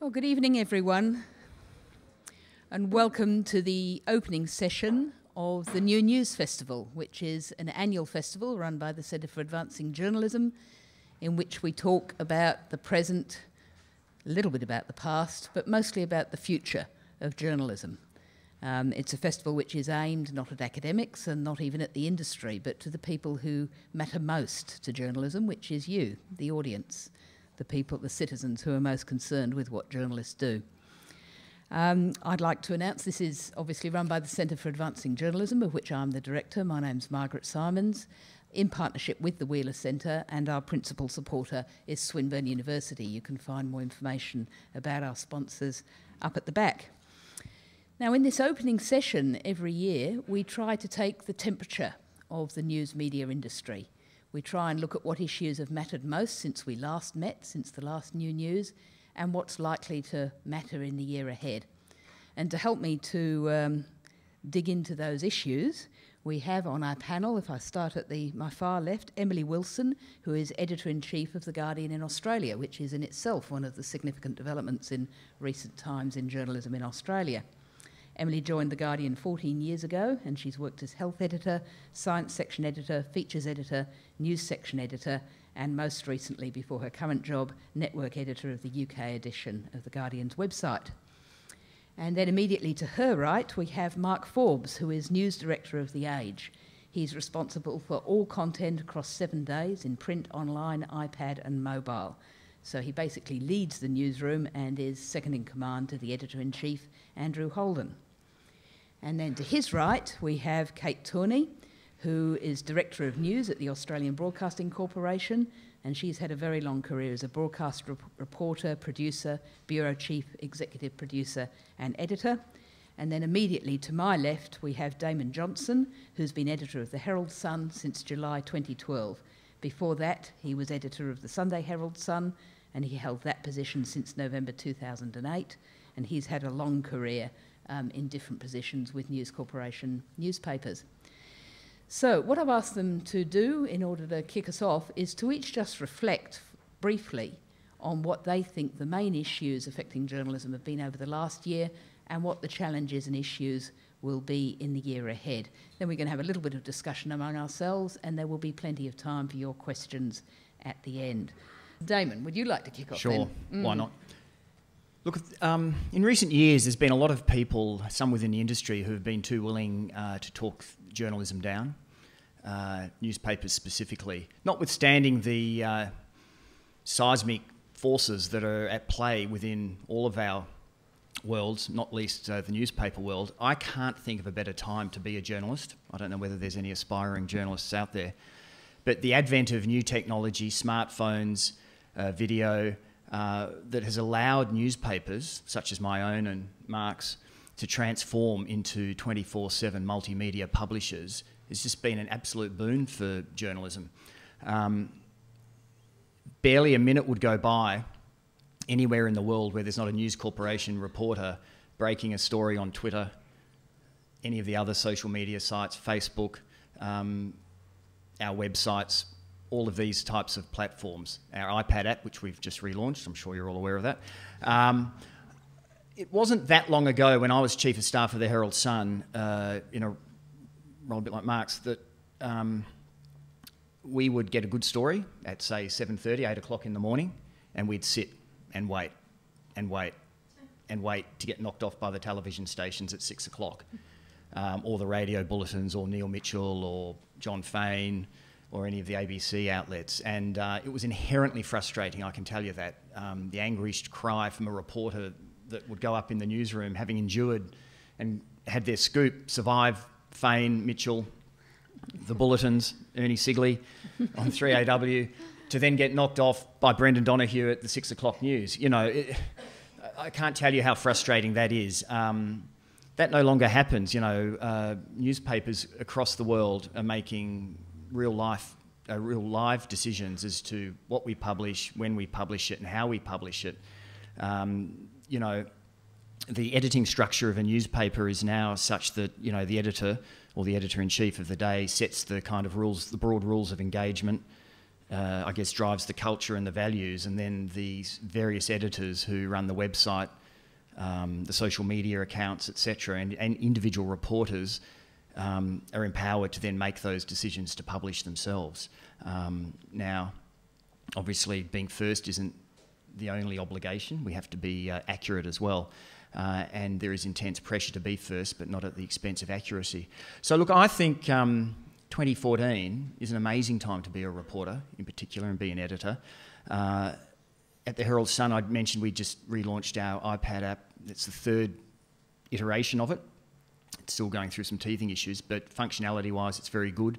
Well, good evening, everyone, and welcome to the opening session of the New News Festival, which is an annual festival run by the Centre for Advancing Journalism, in which we talk about the present, a little bit about the past, but mostly about the future of journalism. Um, it's a festival which is aimed not at academics and not even at the industry, but to the people who matter most to journalism, which is you, the audience the people, the citizens who are most concerned with what journalists do. Um, I'd like to announce this is obviously run by the Centre for Advancing Journalism, of which I'm the director. My name's Margaret Simons, in partnership with the Wheeler Centre, and our principal supporter is Swinburne University. You can find more information about our sponsors up at the back. Now, in this opening session every year, we try to take the temperature of the news media industry. We try and look at what issues have mattered most since we last met, since the last new news, and what's likely to matter in the year ahead. And to help me to um, dig into those issues, we have on our panel, if I start at the, my far left, Emily Wilson, who is editor in chief of The Guardian in Australia, which is in itself one of the significant developments in recent times in journalism in Australia. Emily joined The Guardian 14 years ago, and she's worked as health editor, science section editor, features editor, news section editor, and most recently, before her current job, network editor of the UK edition of The Guardian's website. And then immediately to her right, we have Mark Forbes, who is news director of The Age. He's responsible for all content across seven days in print, online, iPad, and mobile. So he basically leads the newsroom and is second in command to the editor in chief, Andrew Holden. And then to his right, we have Kate Torney, who is Director of News at the Australian Broadcasting Corporation, and she's had a very long career as a broadcast rep- reporter, producer, bureau chief, executive producer, and editor. And then immediately to my left, we have Damon Johnson, who's been editor of the Herald Sun since July 2012. Before that, he was editor of the Sunday Herald Sun, and he held that position since November 2008. And he's had a long career um, in different positions with News Corporation newspapers. So, what I've asked them to do in order to kick us off is to each just reflect briefly on what they think the main issues affecting journalism have been over the last year and what the challenges and issues will be in the year ahead. Then we're going to have a little bit of discussion among ourselves, and there will be plenty of time for your questions at the end. Damon, would you like to kick off? Sure, mm. why not? Look, um, in recent years, there's been a lot of people, some within the industry, who have been too willing uh, to talk journalism down, uh, newspapers specifically, notwithstanding the uh, seismic forces that are at play within all of our worlds, not least uh, the newspaper world. I can't think of a better time to be a journalist. I don't know whether there's any aspiring journalists out there. But the advent of new technology, smartphones, uh, video, uh, that has allowed newspapers, such as my own and Mark's, to transform into 24 7 multimedia publishers has just been an absolute boon for journalism. Um, barely a minute would go by anywhere in the world where there's not a News Corporation reporter breaking a story on Twitter, any of the other social media sites, Facebook, um, our websites, all of these types of platforms. Our iPad app, which we've just relaunched, I'm sure you're all aware of that. Um, it wasn't that long ago when I was chief of staff of the Herald Sun, uh, in a role a bit like Mark's, that um, we would get a good story at say 7:30, 8 o'clock in the morning, and we'd sit and wait and wait and wait to get knocked off by the television stations at six o'clock, um, or the radio bulletins, or Neil Mitchell, or Jon Faine or any of the ABC outlets. And uh, it was inherently frustrating, I can tell you that. Um, the anguished cry from a reporter that would go up in the newsroom, having endured and had their scoop survive Faine, Mitchell, the bulletins, Ernie Sigley on 3AW, to then get knocked off by Brendan Donahue at the six o'clock news. You know, it, I can't tell you how frustrating that is. Um, that no longer happens. You know, uh, newspapers across the world are making real life, uh, real live decisions as to what we publish, when we publish it, and how we publish it. Um, you know, the editing structure of a newspaper is now such that you know the editor or the editor in chief of the day sets the kind of rules, the broad rules of engagement, uh, I guess, drives the culture and the values, and then these various editors who run the website, um, the social media accounts, etc., and, and, individual reporters um, are empowered to then make those decisions to publish themselves. Um, now, obviously, being first isn't the only obligation. We have to be uh, accurate as well. Uh, and there is intense pressure to be first, but not at the expense of accuracy. So, look, I think um, 2014 is an amazing time to be a reporter, in particular, and be an editor. Uh, at the Herald Sun, I'd mentioned we just relaunched our iPad app. It's the third iteration of it. Still going through some teething issues, but functionality-wise, it's very good.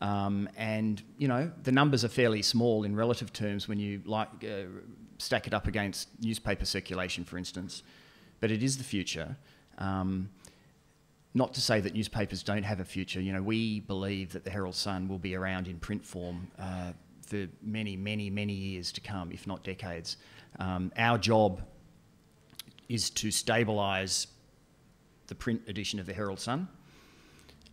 Um, and you know the numbers are fairly small in relative terms when you like uh, stack it up against newspaper circulation, for instance. But it is the future. Um, not to say that newspapers don't have a future. You know, we believe that the Herald Sun will be around in print form uh, for many, many, many years to come, if not decades. Um, our job is to stabilise the print edition of the Herald Sun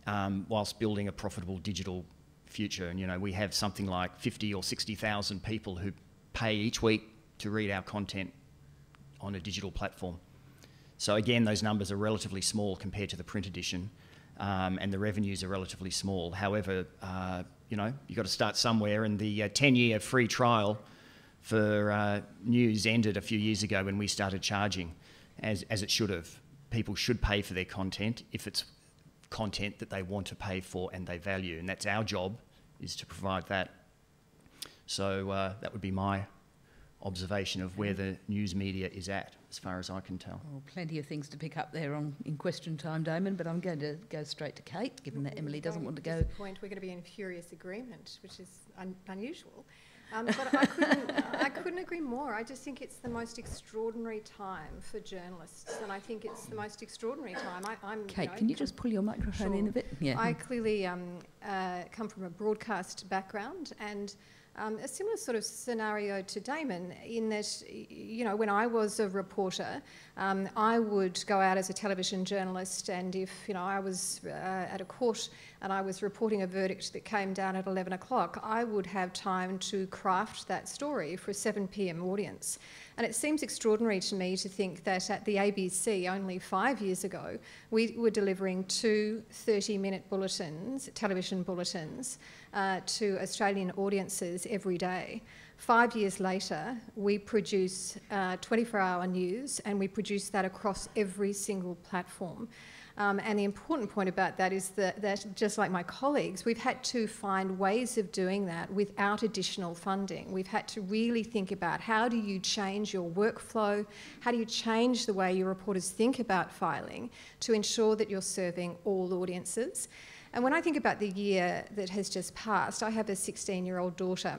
um, whilst building a profitable digital future. And you know, we have something like 50 or 60,000 people who pay each week to read our content on a digital platform. So again, those numbers are relatively small compared to the print edition, um, and the revenues are relatively small. However, uh, you know, you've got to start somewhere, and the 10-year uh, free trial for uh, news ended a few years ago when we started charging, as, as it should have. People should pay for their content if it's content that they want to pay for and they value, and that's our job, is to provide that. So uh, that would be my observation of where the news media is at, as far as I can tell. Well, plenty of things to pick up there on in question time, Damon. But I'm going to go straight to Kate, given that Emily doesn't want to go. Point we're going to be in furious agreement, which is un unusual. Um, but I couldn't, I couldn't agree more. I just think it's the most extraordinary time for journalists, and I think it's the most extraordinary time. I, am Kate, you know, can you just pull your microphone sure. in a bit? Yeah. I clearly um, uh, come from a broadcast background, and um, a similar sort of scenario to Damon in that, you know, when I was a reporter, um, I would go out as a television journalist and if, you know, I was uh, at a court and I was reporting a verdict that came down at 11 o'clock, I would have time to craft that story for a 7pm audience. And it seems extraordinary to me to think that at the ABC only five years ago, we were delivering two 30 minute bulletins, television bulletins, uh, to Australian audiences every day. Five years later, we produce 24 uh, hour news and we produce that across every single platform. Um, and the important point about that is that, that, just like my colleagues, we've had to find ways of doing that without additional funding. We've had to really think about how do you change your workflow, how do you change the way your reporters think about filing to ensure that you're serving all audiences. And when I think about the year that has just passed, I have a 16 year old daughter,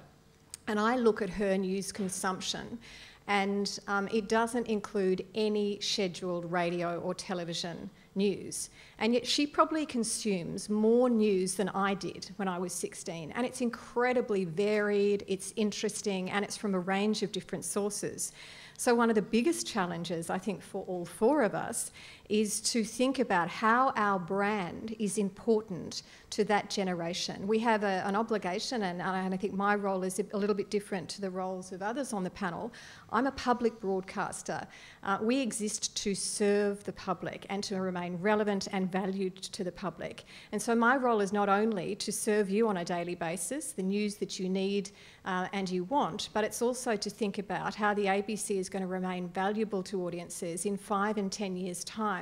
and I look at her news consumption, and um, it doesn't include any scheduled radio or television news. And yet she probably consumes more news than I did when I was 16. And it's incredibly varied, it's interesting, and it's from a range of different sources. So, one of the biggest challenges, I think, for all four of us is to think about how our brand is important to that generation. We have a, an obligation, and, and, I think my role is a little bit different to the roles of others on the panel. I'm a public broadcaster. Uh, we exist to serve the public and to remain relevant and valued to the public. And so my role is not only to serve you on a daily basis, the news that you need uh, and you want, but it's also to think about how the ABC is going to remain valuable to audiences in five and ten years' time.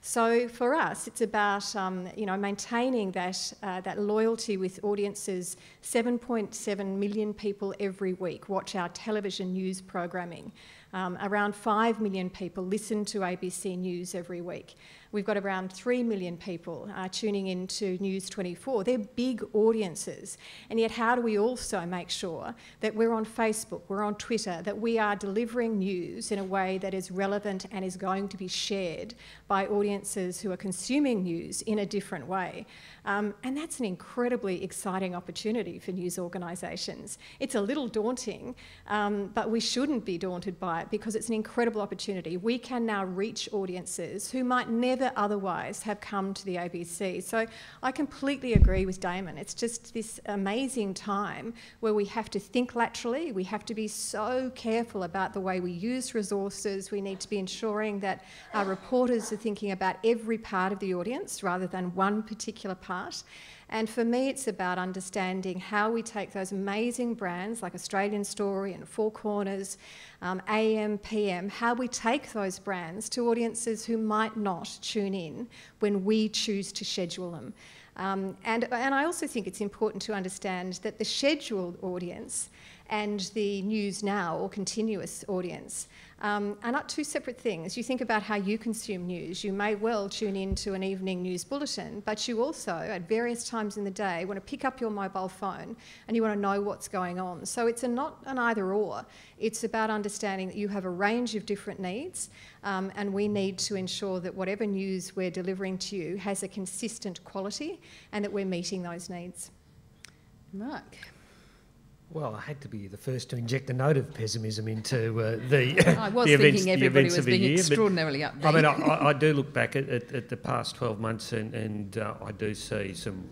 So for us, it's about um, you know maintaining that uh, that loyalty with audiences. 7.7 million people every week watch our television news programming. Um, around 5 million people listen to ABC News every week. We've got around 3 million people uh, tuning into News 24. They're big audiences. And yet, how do we also make sure that we're on Facebook, we're on Twitter, that we are delivering news in a way that is relevant and is going to be shared by audiences who are consuming news in a different way? Um, and that's an incredibly exciting opportunity for news organisations. It's a little daunting, um, but we shouldn't be daunted by it because it's an incredible opportunity. We can now reach audiences who might never never otherwise have come to the ABC. So I completely agree with Damon. It's just this amazing time where we have to think laterally, we have to be so careful about the way we use resources, we need to be ensuring that our reporters are thinking about every part of the audience rather than one particular part. And for me, it's about understanding how we take those amazing brands like Australian Story and Four Corners, um, AM, PM, how we take those brands to audiences who might not tune in when we choose to schedule them. Um, and, and I also think it's important to understand that the scheduled audience and the news now or continuous audience um, are not two separate things. You think about how you consume news. You may well tune in to an evening news bulletin, but you also, at various times in the day, want to pick up your mobile phone and you want to know what's going on. So it's not an either or. It's about understanding that you have a range of different needs, um, and we need to ensure that whatever news we're delivering to you has a consistent quality and that we're meeting those needs. Mark. Well, I had to be the first to inject a note of pessimism into uh, the, I was the events, thinking everybody was being year. extraordinarily upbeat. I mean, I, I, do look back at, at, at, the past 12 months and, and uh, I do see some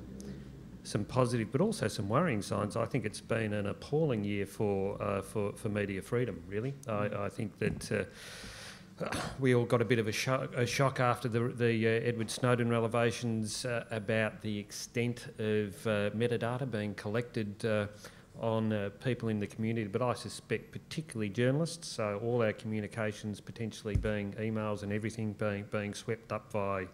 some positive but also some worrying signs. I think it's been an appalling year for uh, for, for media freedom, really. I, I think that uh, we all got a bit of a shock, a shock after the, the uh, Edward Snowden revelations uh, about the extent of uh, metadata being collected uh, on uh, people in the community, but I suspect particularly journalists. So all our communications potentially being emails and everything being being swept up by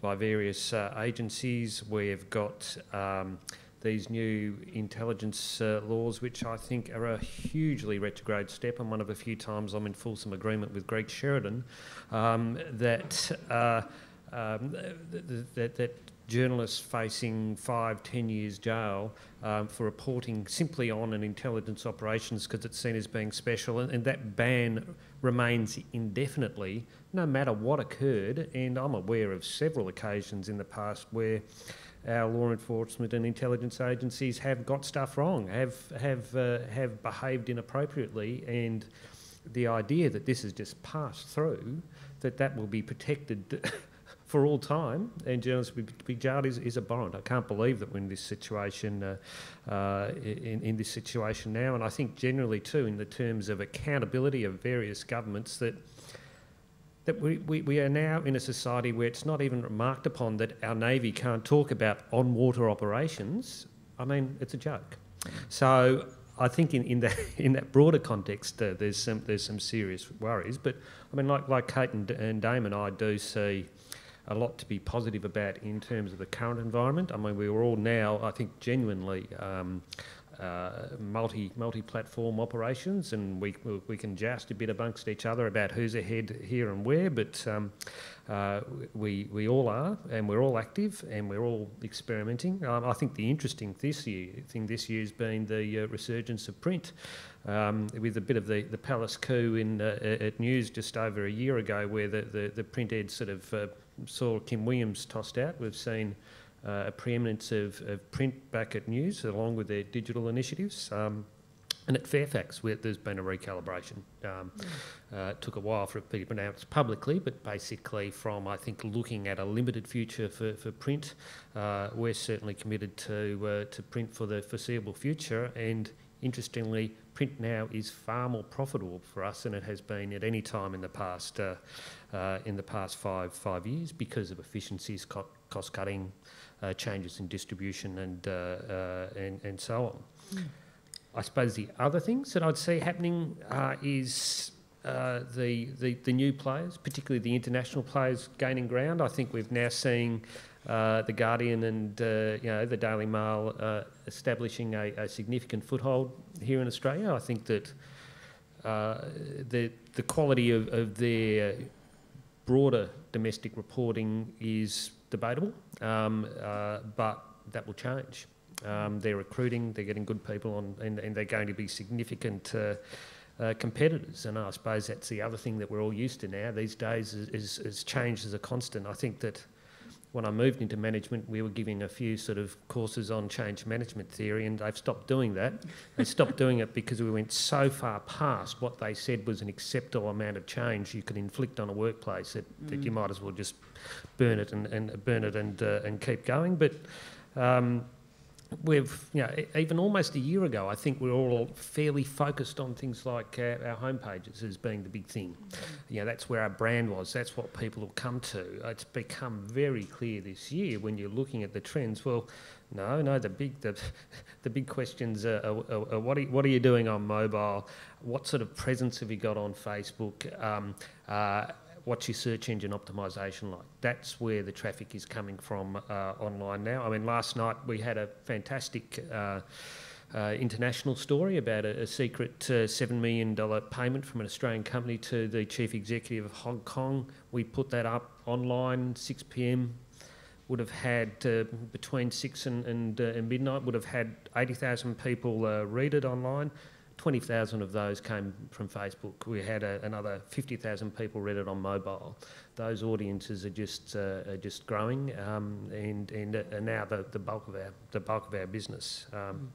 by various uh, agencies. We've got um, these new intelligence uh, laws, which I think are a hugely retrograde step. And one of a few times I'm in fulsome agreement with Greg Sheridan um, that. Uh, um, that, that journalists facing five, ten years jail um, for reporting simply on an intelligence operations because it's seen as being special, and, and, that ban remains indefinitely, no matter what occurred. And I'm aware of several occasions in the past where our law enforcement and intelligence agencies have got stuff wrong, have have uh, have behaved inappropriately, and the idea that this has just passed through, that that will be protected. for all time, and journalists will be jailed is, is abhorrent. I can't believe that we're in this situation, uh, uh, in, in this situation now. And I think generally too, in the terms of accountability of various governments, that that we, we, we are now in a society where it's not even remarked upon that our navy can't talk about on water operations. I mean, it's a joke. So I think in, in that in that broader context, uh, there's some there's some serious worries. But I mean, like like Kate and, and Damon, I do see a lot to be positive about in terms of the current environment. I mean, we are all now, I think, genuinely um, uh, multi multi platform operations, and we we can joust a bit amongst each other about who's ahead here and where. But um, uh, we we all are, and we're all active, and we're all experimenting. Um, I think the interesting this year thing this year has been the uh, resurgence of print. Um, with a bit of the, the palace coup in uh, at News just over a year ago, where the, the, the print ed sort of uh, saw Kim Williams tossed out. We've seen uh, a preeminence of, of, print back at News along with their digital initiatives. Um, and at Fairfax, there's been a recalibration. Um, mm. uh, it took a while for it to be announced publicly, but basically, from I think looking at a limited future for, for print, uh, we're certainly committed to uh, to print for the foreseeable future. And interestingly, print now is far more profitable for us than it has been at any time in the past uh, uh, in the past five five years because of efficiencies, co- cost cutting, uh, changes in distribution, and uh, uh, and and so on. Mm. I suppose the other things that I'd see happening uh, is. the, the the new players, particularly the international players, gaining ground. I think we've now seen the Guardian and you know the Daily Mail establishing a, a, significant foothold here in Australia. I think that the the quality of, of their broader domestic reporting is debatable, um, uh, but that will change. Um, they're recruiting, they're getting good people on, and, and they're going to be significant uh, uh, competitors. And I suppose that's the other thing that we're all used to now these days is, is, is change as a constant. I think that when I moved into management, we were giving a few sort of courses on change management theory, and they've stopped doing that. they stopped doing it because we went so far past what they said was an acceptable amount of change you could inflict on a workplace that, mm. that you mm. might as well just burn it and, and burn it and uh, and keep going. But um, we've, you know, even almost a year ago, I think we are all fairly focused on things like our, our homepages as being the big thing. You know, that's where our brand was. That's what people will come to. It's become very clear this year when you're looking at the trends. Well, no, no. The big, the, the big questions are, are, are, what, are, what are you doing on mobile? What sort of presence have you got on Facebook? Um, uh, what's your search engine optimization like? That's where the traffic is coming from uh, online now. I mean, last night we had a fantastic uh, uh, international story about a, a secret uh, $7 million payment from an Australian company to the chief executive of Hong Kong. We put that up online, 6 p.m. Would have had uh, between 6 and, and, uh, and, midnight, would have had 80,000 people read it online. 20,000 of those came from Facebook. We had a, another 50,000 people read it on mobile. Those audiences are just uh, are just growing, um, and and are now the, the bulk of our the bulk of our business. Um,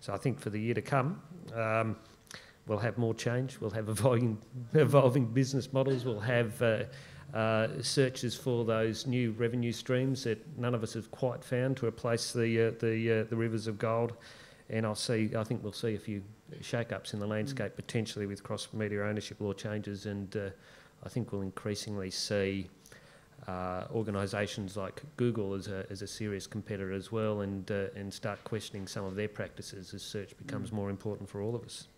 so I think for the year to come. Um, we'll have more change. We'll have evolving, evolving business models. We'll have uh, uh, searches for those new revenue streams that none of us have quite found to replace the uh, the uh, the rivers of gold. And I'll see. I think we'll see a few shake-ups in the landscape potentially with cross-media ownership law changes, and uh, I think we'll increasingly see uh, organisations like Google as a, as a serious competitor as well, and uh, and start questioning some of their practices as search becomes mm. more important for all of us.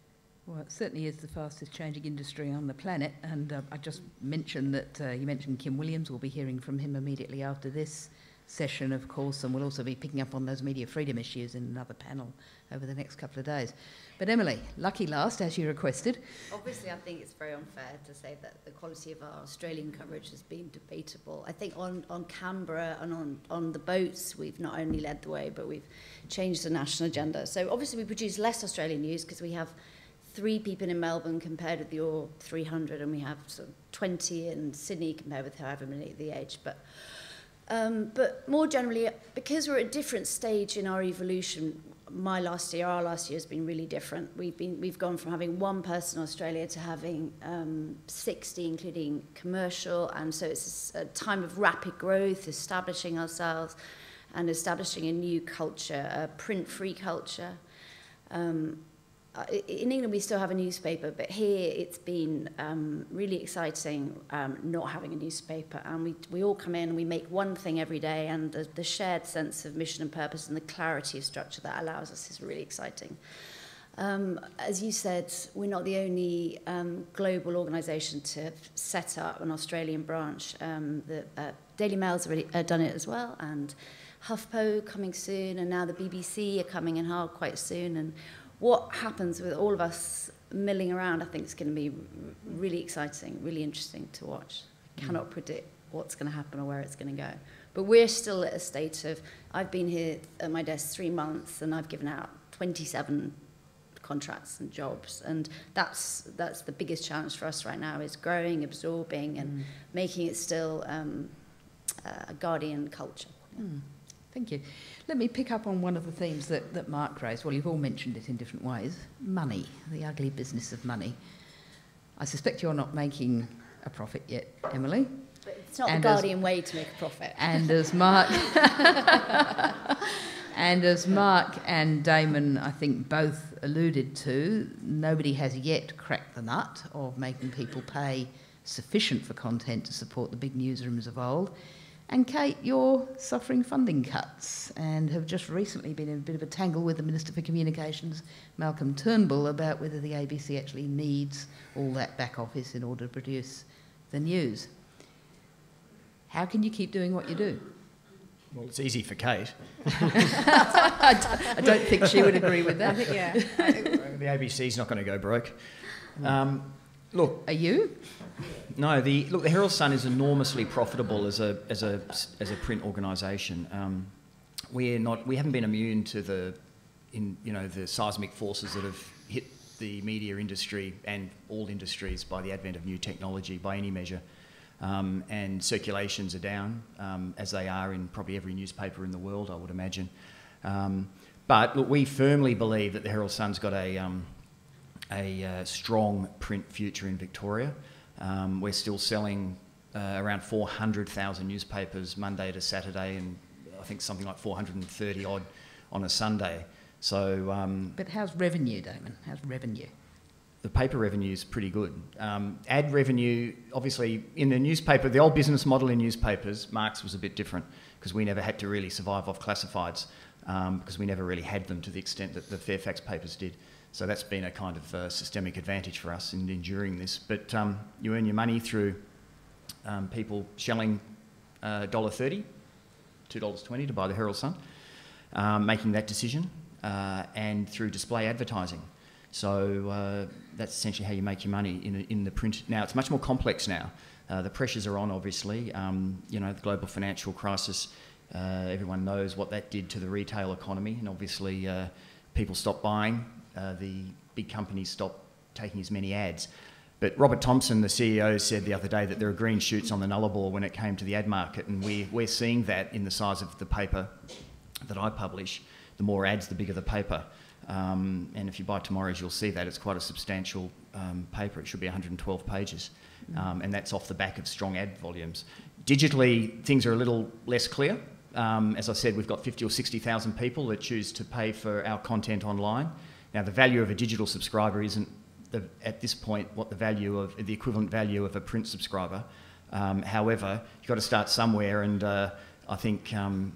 Well, it certainly is the fastest changing industry on the planet, and uh, I just mentioned that uh, you mentioned Kim Williams. We'll be hearing from him immediately after this session, of course, and we'll also be picking up on those media freedom issues in another panel over the next couple of days. But Emily, lucky last, as you requested. Obviously, I think it's very unfair to say that the quality of our Australian coverage has been debatable. I think on, on Canberra and on, on the boats, we've not only led the way, but we've changed the national agenda. So obviously, we produce less Australian news because we have three people in Melbourne compared with your 300, and we have sort of 20 in Sydney compared with however many at the age. But um, but more generally, because we're at a different stage in our evolution, my last year, our last year has been really different. We've been we've gone from having one person in Australia to having um, 60, including commercial, and so it's a time of rapid growth, establishing ourselves, and establishing a new culture, a print-free culture. Um, in England we still have a newspaper, but here it's been um, really exciting um, not having a newspaper. And we, we all come in and we make one thing every day, and the, the shared sense of mission and purpose and the clarity of structure that allows us is really exciting. Um, as you said, we're not the only um, global organisation to set up an Australian branch. Um, the uh, Daily Mail's already uh, done it as well, and HuffPo coming soon, and now the BBC are coming in hard quite soon. And what happens with all of us milling around, I think is going to be really exciting, really interesting to watch. I mm. cannot predict what's going to happen or where it's going to go. But we're still at a state of, I've been here at my desk three months and I've given out 27 contracts and jobs and that's that's the biggest challenge for us right now is growing absorbing and mm. making it still um, a guardian culture mm. Thank you. Let me pick up on one of the themes that, that Mark raised. Well, you've all mentioned it in different ways. Money, the ugly business of money. I suspect you're not making a profit yet, Emily. But it's not and the Guardian as, way to make a profit. And as Mark and as Mark and Damon, I think, both alluded to, nobody has yet cracked the nut of making people pay sufficient for content to support the big newsrooms of old. And Kate, you're suffering funding cuts and have just recently been in a bit of a tangle with the Minister for Communications, Malcolm Turnbull, about whether the ABC actually needs all that back office in order to produce the news. How can you keep doing what you do? Well, it's easy for Kate. I don't think she would agree with that. yeah. the ABC's not going to go broke. Um, look. Are you? No, the look. The Herald Sun is enormously profitable as a as a as a print organisation. Um, we're not. We haven't been immune to the, in you know, the seismic forces that have hit the media industry and all industries by the advent of new technology by any measure. um, and circulations are down, um, as they are in probably every newspaper in the world, I would imagine. Um, but look, we firmly believe that the Herald Sun's got a, um, a uh, strong print future in Victoria. Um, we're still selling uh, around 400,000 newspapers Monday to Saturday, and I think something like 430 odd on a Sunday. So, um, But how's revenue, Damon? How's revenue? the paper revenue is pretty good. Um, ad revenue, obviously, in the newspaper, the old business model in newspapers, Mark's was a bit different because we never had to really survive off classifieds um, because we never really had them to the extent that the Fairfax papers did. So that's been a kind of uh, systemic advantage for us in enduring this. But um, you earn your money through um, people shelling uh, $1.30, $2.20 to buy the Herald Sun, um, making that decision, uh, and through display advertising. So uh, that's essentially how you make your money in, in the print. Now it's much more complex now. Uh, the pressures are on, obviously. Um, you know, the global financial crisis. Uh, everyone knows what that did to the retail economy, and obviously uh, people stopped buying. Uh, the big companies stopped taking as many ads. But Robert Thomson, the CEO, said the other day that there are green shoots on the Nullarbor when it came to the ad market, and we, we're seeing that in the size of the paper that I publish. The more ads, the bigger the paper. Um, and if you buy tomorrow's, you'll see that it's quite a substantial um, paper. It should be 112 pages, um, and that's off the back of strong ad volumes. Digitally, things are a little less clear. Um, as I said, we've got 50 or 60,000 people that choose to pay for our content online. Now, the value of a digital subscriber isn't the, at this point what the value of the equivalent value of a print subscriber. Um, however, you've got to start somewhere, and uh, I think um,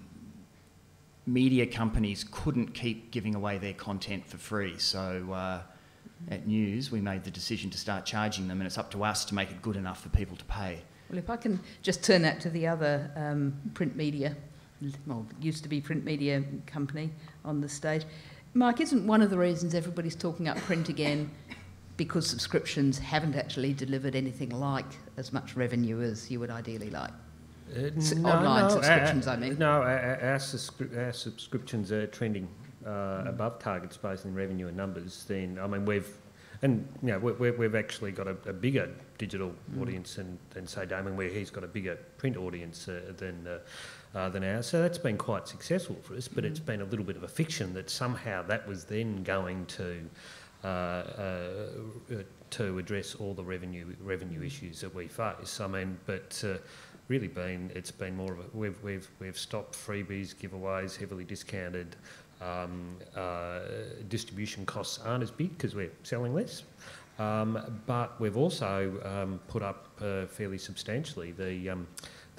media companies couldn't keep giving away their content for free. So uh, at News, we made the decision to start charging them, and it's up to us to make it good enough for people to pay. Well, if I can just turn that to the other um, print media, well, used to be print media company on the stage. Mike, isn't one of the reasons everybody's talking up print again because subscriptions haven't actually delivered anything like as much revenue as you would ideally like? Uh, S- online subscriptions, I mean. No, our, our, subscri- our subscriptions are trending uh, above targets both in revenue and numbers. Then, I mean, we've and you know we, we've actually got a, a bigger digital audience than, than say Damon, where he's got a bigger print audience uh, than. Uh, uh, than ours. So that's been quite successful for us, but it's been a little bit of a fiction that somehow that was then going to uh, uh, to address all the revenue revenue issues that we face. I mean, but uh, really been it's been more of a we've we've we've stopped freebies, giveaways, heavily discounted. Um, uh, distribution costs aren't as big because we're selling less. Um, but we've also um, put up uh, fairly substantially the um,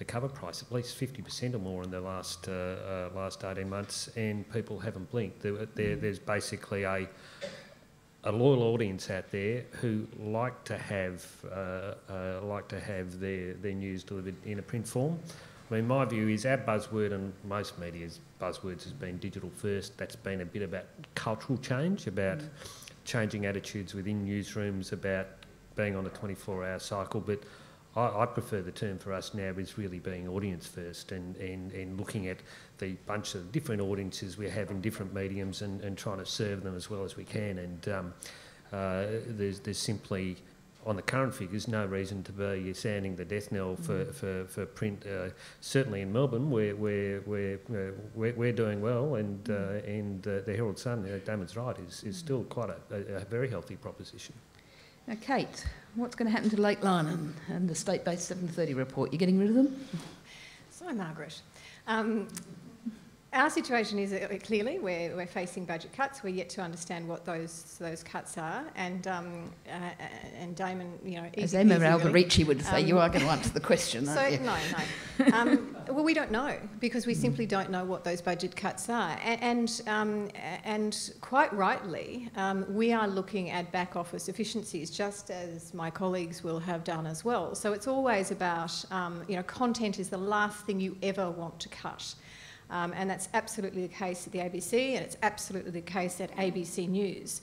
the cover price, at least 50% or more in the last uh, uh, last 18 months, and people haven't blinked. There, there, there's basically a a loyal audience out there who like to have uh, uh, like to have their, their news delivered in a print form. I mean, my view is our buzzword and most media's buzzwords has been digital first. That's been a bit about cultural change, about mm. changing attitudes within newsrooms, about being on a 24-hour cycle. But I, I, prefer the term for us now is really being audience first and, and, and looking at the bunch of different audiences we have in different mediums and, and trying to serve them as well as we can. And um, uh, there's, there's simply, on the current figures, no reason to be sounding the death knell for, mm. for, for print. Uh, certainly in Melbourne, we're, we're, we're, we're, we're doing well, and, uh, and uh, the Herald Sun, uh, Damon's right, is, is still quite a, a, a very healthy proposition. Now, Kate, what's going to happen to Lateline and the state-based 730 report? You're getting rid of them? So, Margaret, um, our situation is uh, clearly we're, we're facing budget cuts. We're yet to understand what those those cuts are, and um, uh, and Damon, you know, as Emma Alberici would say, um, you are going to answer the question. So no, no. Um, well, we don't know because we simply don't know what those budget cuts are, and and, um, and quite rightly, um, we are looking at back office efficiencies, just as my colleagues will have done as well. So it's always about um, you know, content is the last thing you ever want to cut. Um, and that's absolutely the case at the ABC, and it's absolutely the case at ABC News.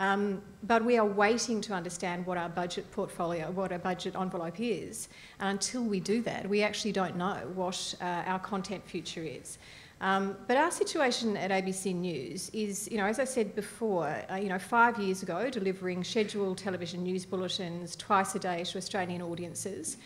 Um, but we are waiting to understand what our budget portfolio, what our budget envelope is. And until we do that, we actually don't know what uh, our content future is. Um, but our situation at ABC News is, you know, as I said before, uh, you know, five years ago, delivering scheduled television news bulletins twice a day to Australian audiences,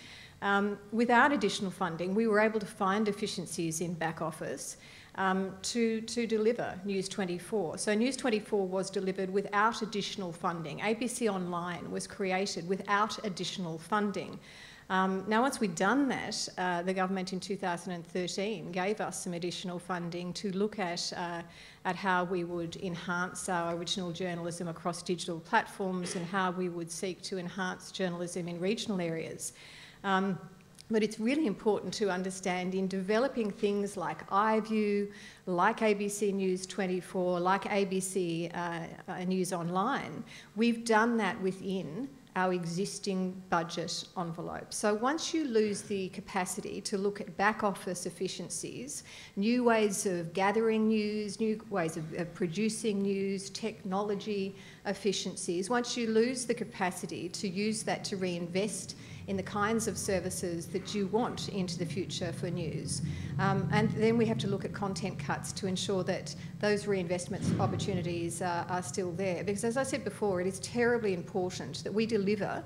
Um, without additional funding, we were able to find efficiencies in back office um, to, to deliver News 24. So News 24 was delivered without additional funding. ABC Online was created without additional funding. Um, now, once we'd done that, uh, the government in 2013 gave us some additional funding to look at, uh, at how we would enhance our original journalism across digital platforms and how we would seek to enhance journalism in regional areas. Um, but it's really important to understand in developing things like iView, like ABC News 24, like ABC uh, uh, News Online, we've done that within our existing budget envelope. So once you lose the capacity to look at back office efficiencies, new ways of gathering news, new ways of, of, producing news, technology efficiencies, once you lose the capacity to use that to reinvest in the kinds of services that you want into the future for news. Um, and then we have to look at content cuts to ensure that those reinvestment opportunities are still there. Because as I said before, it is terribly important that we deliver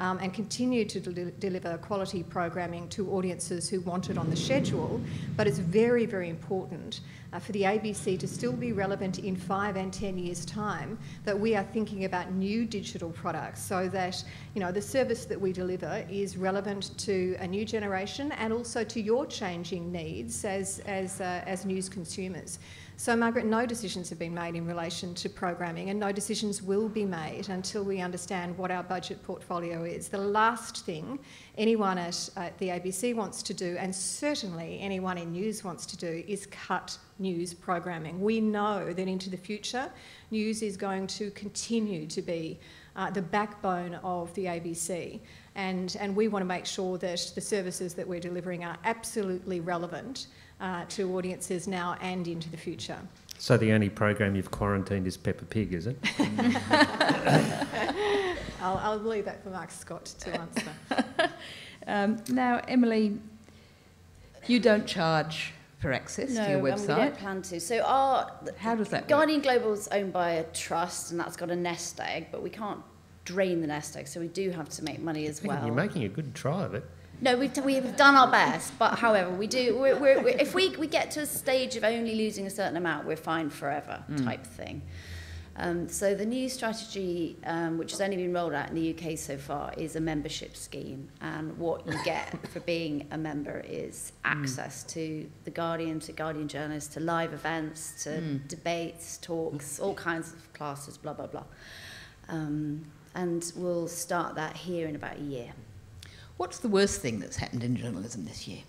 um, and continue to de deliver quality programming to audiences who want it on the schedule. But it's very, very important uh, for the ABC to still be relevant in five and ten years' time, that we are thinking about new digital products so that you know the service that we deliver is relevant to a new generation and also to your changing needs as as uh, as news consumers. So, Margaret, no decisions have been made in relation to programming, and no decisions will be made until we understand what our budget portfolio is. The last thing anyone at, the ABC wants to do, and certainly anyone in news wants to do, is cut news programming. We know that into the future, news is going to continue to be uh, the backbone of the ABC. And, and we want to make sure that the services that we're delivering are absolutely relevant uh, to audiences now and into the future. So the only program you've quarantined is Peppa Pig, is it? I'll, I'll, leave that for Mark Scott to answer. um, now, Emily, you don't charge for access no, to your website. No, we don't plan to. So our how does that? Guardian work? Global is owned by a trust, and that's got a nest egg, but we can't drain the nest egg, so we do have to make money as well. You're making a good try of it. No, we've, we've done our best, but however, we do. We're, we're, we're, if we, we get to a stage of only losing a certain amount, we're fine forever, mm. type thing. Um, so the new strategy, um, which has only been rolled out in the UK so far, is a membership scheme, and what you get for being a member is access mm. to the Guardian, to Guardian journalists, to live events, to mm. debates, talks, all kinds of classes, blah blah blah. Um, and we'll start that here in about a year. What's the worst thing that's happened in journalism this year?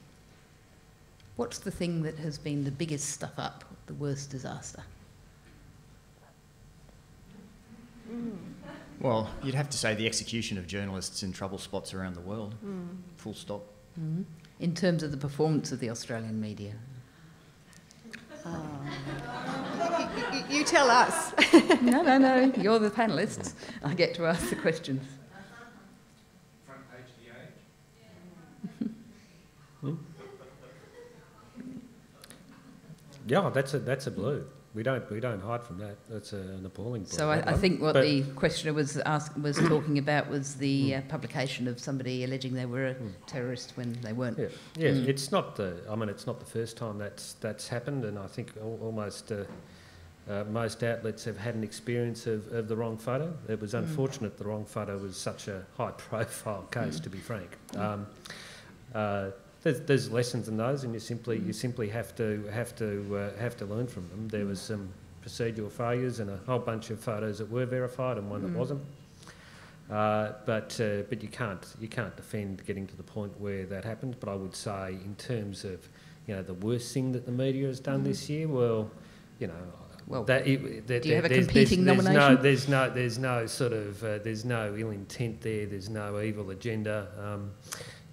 What's the thing that has been the biggest stuff up, the worst disaster? Mm. Well, you'd have to say the execution of journalists in trouble spots around the world. Mm. Full stop. Mm. In terms of the performance of the Australian media? Oh. you, you, you tell us. no, no, no. You're the panelists. I get to ask the questions. Yeah, that's a that's a blue. We don't we don't hide from that. That's a, an appalling. So I, I, think what but the questioner was ask, was talking about was the hmm. uh, publication of somebody alleging they were a mm. terrorist when they weren't. Yeah, yeah. Mm. It's not the. I mean, it's not the first time that's that's happened, and I think almost. Uh, uh, most outlets have had an experience of, of the wrong photo. It was hmm. unfortunate mm. the wrong photo was such a high profile case, hmm. to be frank. Um, uh, there's, there's lessons in those, and you simply you simply have to have to uh, have to learn from them. There was some procedural failures and a whole bunch of photos that were verified and one that mm. wasn't. Uh, but uh, but you can't you can't defend getting to the point where that happened. But I would say in terms of you know the worst thing that the media has done mm. this year, well, you know. Well, that, it, that, do you have a competing there's, nomination? No, there's no, there's no sort of, uh, there's no ill intent there. There's no evil agenda. Um,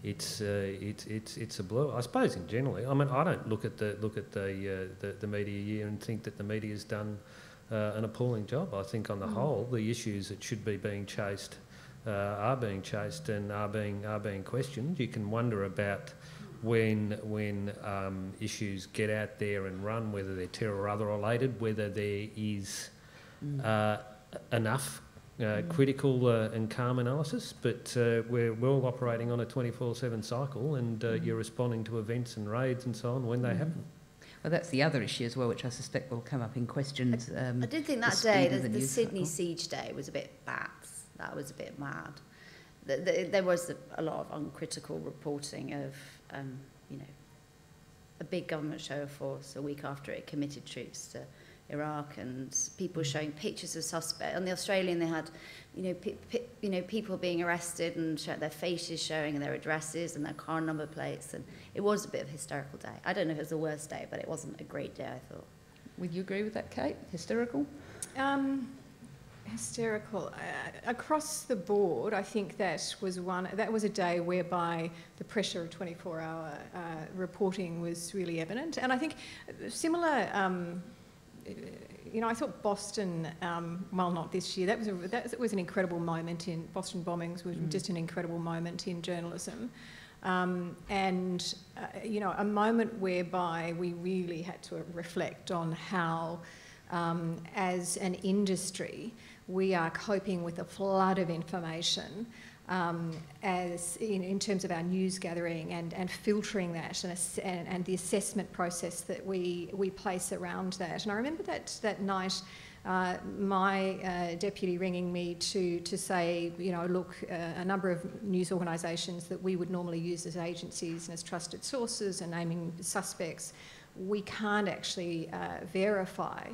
it's uh, it's it's it's a blow. I suppose in generally, I mean, I don't look at the look at the uh, the, the, media year and think that the media has done uh, an appalling job. I think on the mm. whole, the issues that should be being chased uh, are being chased and are being are being questioned. You can wonder about when when um, issues get out there and run, whether they're terror or other related, whether there is mm. Uh, enough uh, critical uh, and calm analysis, but uh, we're, we're all operating on a 24-7 cycle and uh, you're responding to events and raids and so on when they happen. Well, that's the other issue as well, which I suspect will come up in questions. Um, I did think the that day, the, the the Sydney cycle. siege day was a bit bats. That was a bit mad. The, the, there was a, a lot of uncritical reporting of, um, you know, a big government show of force a week after it committed troops to Iraq and people showing pictures of suspects. On the Australian, they had, you know, pe- pe- you know, people being arrested and show, their faces showing and their addresses and their car number plates. And it was a bit of a hysterical day. I don't know if it was the worst day, but it wasn't a great day, I thought. Would you agree with that, Kate? Hysterical? Um, hysterical. Uh, across the board, I think that was one. That was a day whereby the pressure of 24-hour uh, reporting was really evident, and I think similar. Um, you know, I thought Boston, um, well, not this year. That was a, that was an incredible moment in Boston bombings. Was Mm. just an incredible moment in journalism. Um, and, uh, you know, a moment whereby we really had to reflect on how, um, as an industry, we are coping with a flood of information um, as in, in terms of our news gathering and, and filtering that and, and, and the assessment process that we, we place around that. And I remember that, that night uh, my uh, deputy ringing me to, to say, you know, look, uh, a number of news organisations that we would normally use as agencies and as trusted sources and naming suspects, we can't actually uh, verify.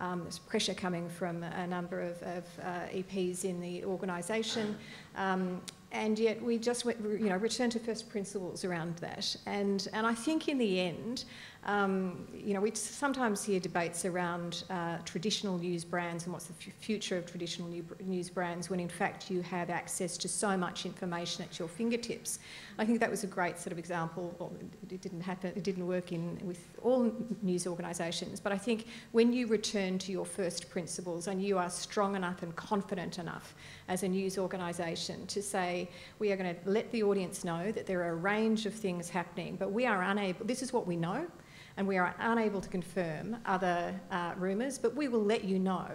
Um, there's pressure coming from a number of, of uh, EPs in the organisation, um, and yet we just went, you know, returned to first principles around that. And, and I think in the end, um, you know, we sometimes hear debates around uh, traditional news brands and what's the future of traditional new, news brands when in fact you have access to so much information at your fingertips. I think that was a great sort of example. Well, it didn't happen, it didn't work in with all news organisations, but I think when you return to your first principles and you are strong enough and confident enough as a news organisation to say we are going to let the audience know that there are a range of things happening, but we are unable. This is what we know and we are unable to confirm other uh, rumours, but we will let you know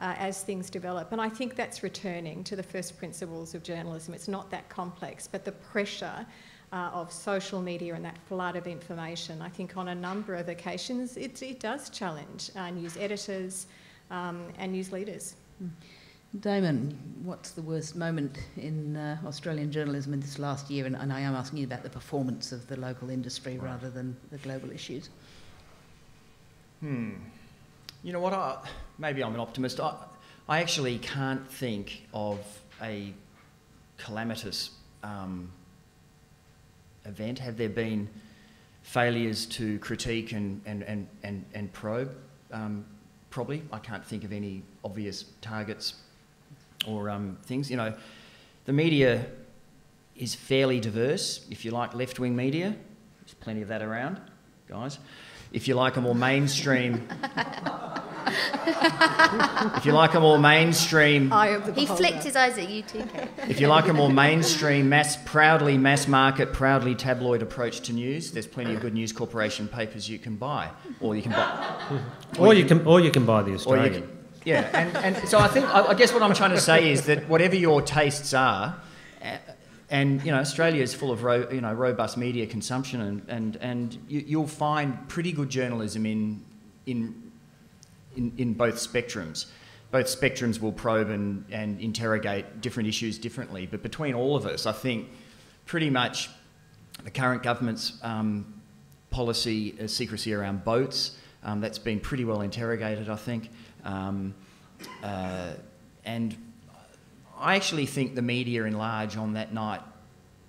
uh, as things develop. And I think that's returning to the first principles of journalism. It's not that complex, but the pressure uh, of social media and that flood of information, I think on a number of occasions, it, it does challenge uh, news editors um, and news leaders. Damon, what's the worst moment in uh, Australian journalism in this last year? And, and I am asking you about the performance of the local industry rather than the global issues. Hmm. You know what? I, maybe I'm an optimist. I, I actually can't think of a calamitous um, event. Have there been failures to critique and, and, and, and, and probe? Um, probably. I can't think of any obvious targets or um, things. You know, the media is fairly diverse. If you like left wing media, there's plenty of that around, guys. If you like a more mainstream, if you like a more mainstream, Eye of the He flicked his eyes at you too, Kate. if you like a more mainstream, mass, proudly mass market, proudly tabloid approach to news, there's plenty of good News Corporation papers you can buy, or you can buy, Or you can, or you can buy the or you Australian. Yeah. And, and so I think, I, I guess what I'm trying to say is that whatever your tastes are, and you know, Australia is full of ro- you know robust media consumption, and and and you, you'll find pretty good journalism in in in, in both spectrums. Both spectrums will probe and, and interrogate different issues differently, but between all of us, I think pretty much the current government's um, policy uh, secrecy around boats, um, that's been pretty well interrogated, I think. Um, uh, and I actually think the media in large on that night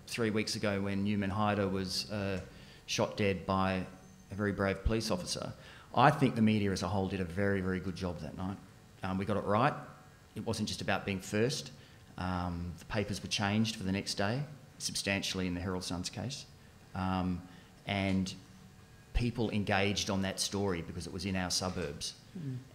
three weeks ago when Numan Haider was uh, shot dead by a very brave police officer, I think the media as a whole did a very, very good job that night. Um, we got it right. It wasn't just about being first. Um, the papers were changed for the next day, substantially in the Herald Sun's case. Um, and people engaged on that story because it was in our suburbs.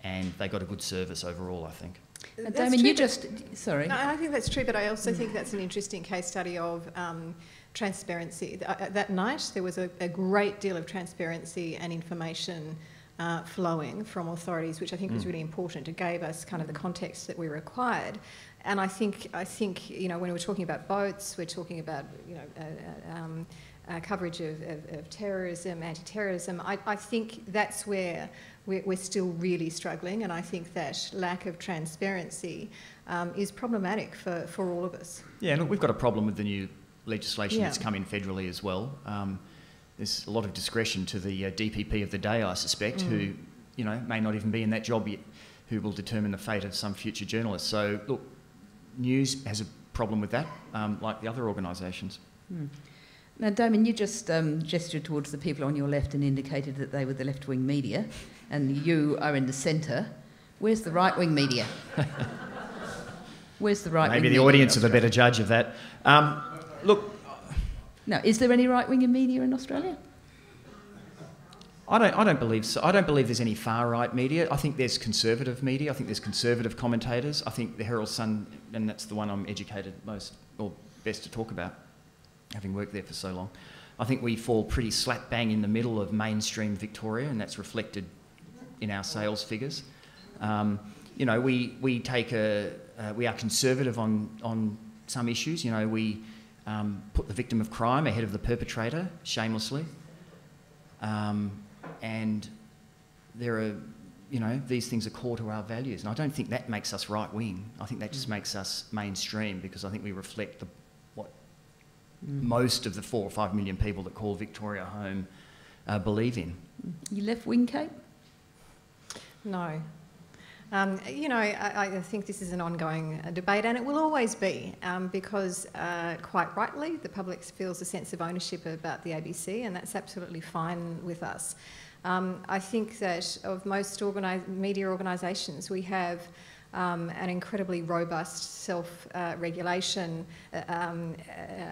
And they got a good service overall, I think. And That's Damon, true, you just sorry. No, I think that's true, but I also think that's an interesting case study of um, transparency. Th- uh, That night, there was a, a great deal of transparency and information uh, flowing from authorities, which I think was Mm. really important. It gave us kind of the context that we required. And I think, I think you know, when we're talking about boats, we're talking about, you know, uh, uh, um, uh, coverage of, of, of terrorism, anti-terrorism. I, I think that's where we're, we're still really struggling, and I think that lack of transparency um, is problematic for, for all of us. Yeah, look, we've got a problem with the new legislation Yeah. that's come in federally as well. Um, there's a lot of discretion to the uh, DPP of the day, I suspect, who Mm. you know may not even be in that job yet, who will determine the fate of some future journalists. So look, news has a problem with that, um, like the other organisations. Hmm. Now, Damon, you just um, gestured towards the people on your left and indicated that they were the left wing media, and you are in the centre. Where's the right wing media? Where's the right wing Maybe the media? audience are the better judge of that. Um, look, Now, is there any right wing media in Australia? I don't, I don't believe so. I don't believe there's any far right media. I think there's conservative media. I think there's conservative commentators. I think the Herald Sun, and that's the one I'm educated most or best to talk about, having worked there for so long. I think we fall pretty slap bang in the middle of mainstream Victoria, and that's reflected in our sales figures. Um, you know, we, we take a uh, we are conservative on on some issues. You know, we um, put the victim of crime ahead of the perpetrator shamelessly. Um, and there are, you know, these things are core to our values. And I don't think that makes us right wing. I think that just makes us mainstream because I think we reflect the, most of the four or five million people that call Victoria home uh, believe in. You left wing, Kate? No. Um, you know, I, I think this is an ongoing uh, debate, and it will always be, um, because uh, quite rightly, the public feels a sense of ownership about the ABC, and that's absolutely fine with us. Um, I think that of most organi- media organisations, we have um, an incredibly robust self-regulation uh, um,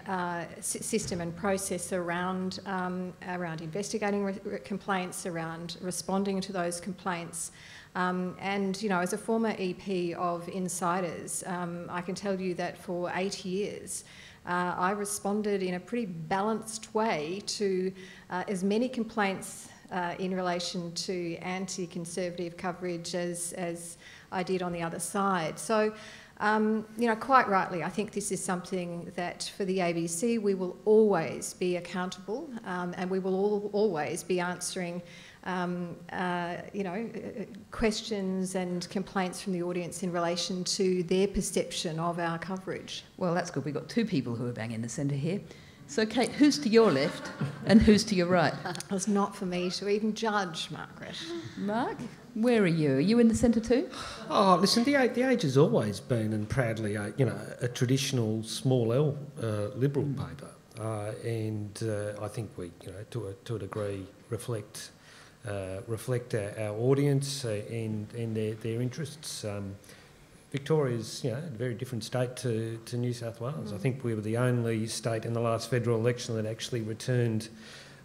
uh, uh, system and process around um, around investigating complaints, around responding to those complaints. Um, and you know, as a former EP of Insiders, um, I can tell you that for eight years. Uh, I responded in a pretty balanced way to uh, as many complaints uh, in relation to anti-conservative coverage as, as I did on the other side. So, um, you know, quite rightly, I think this is something that for the ABC we will always be accountable um, and we will all, always be answering, um, uh, you know, uh, questions and complaints from the audience in relation to their perception of our coverage. Well, that's good. We've got two people who are bang in the centre here. So, Kate, who's to your left and who's to your right? It's not for me to even judge, Margaret. Mark, where are you? Are you in the centre too? Oh, listen, the, the Age has always been and proudly, a, you know, a traditional small L uh, liberal paper, uh, and uh, I think we, you know, to a, to a degree, reflect uh, reflect our, our audience uh, and and their, their interests. Um, Victoria's, you know, a very different state to, to New South Wales. I think we were the only state in the last federal election that actually returned